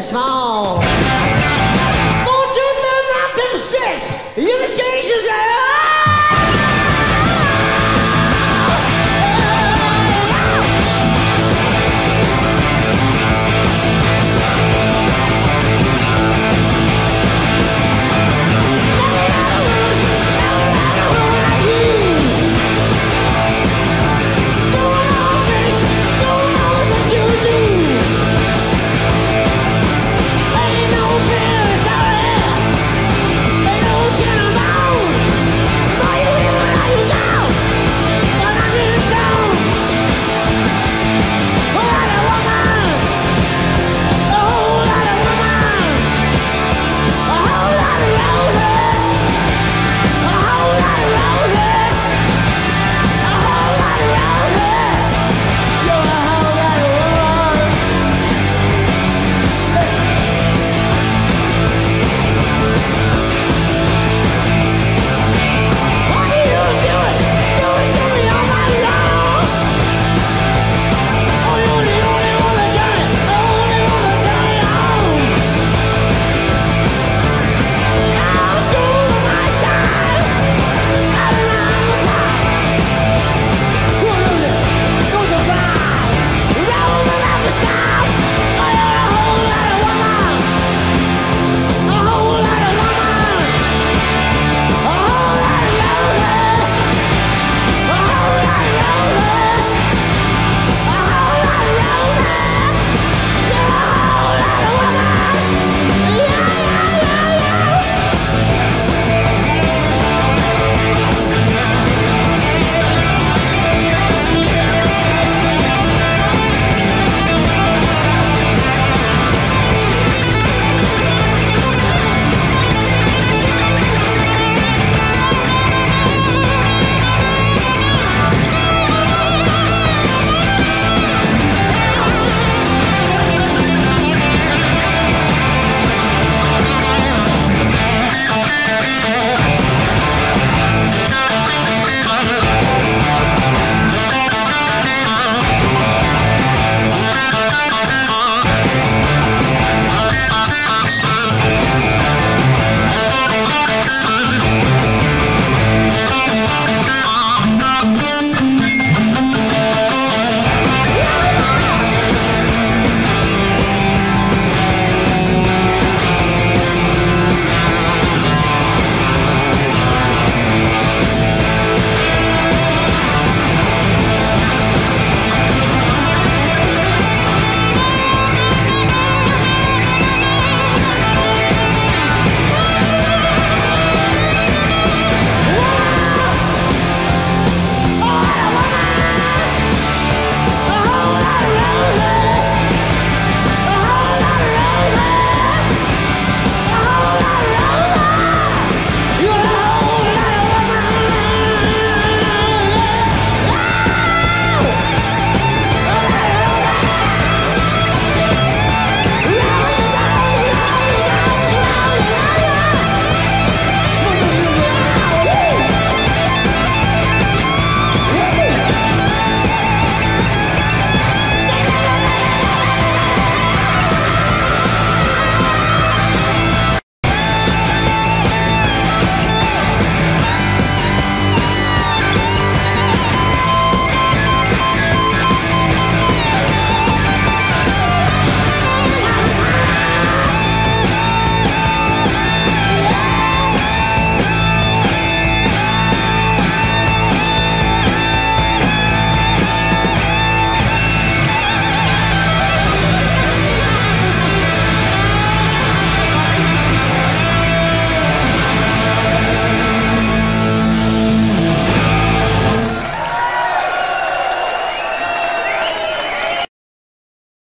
small.